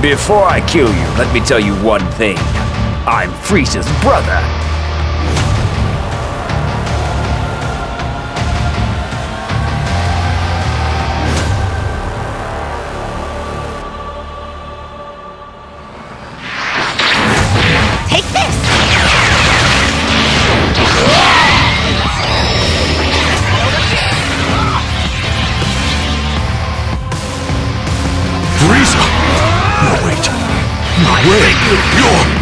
Before I kill you, let me tell you one thing. I'm Frieza's brother. Wait. No way! You're...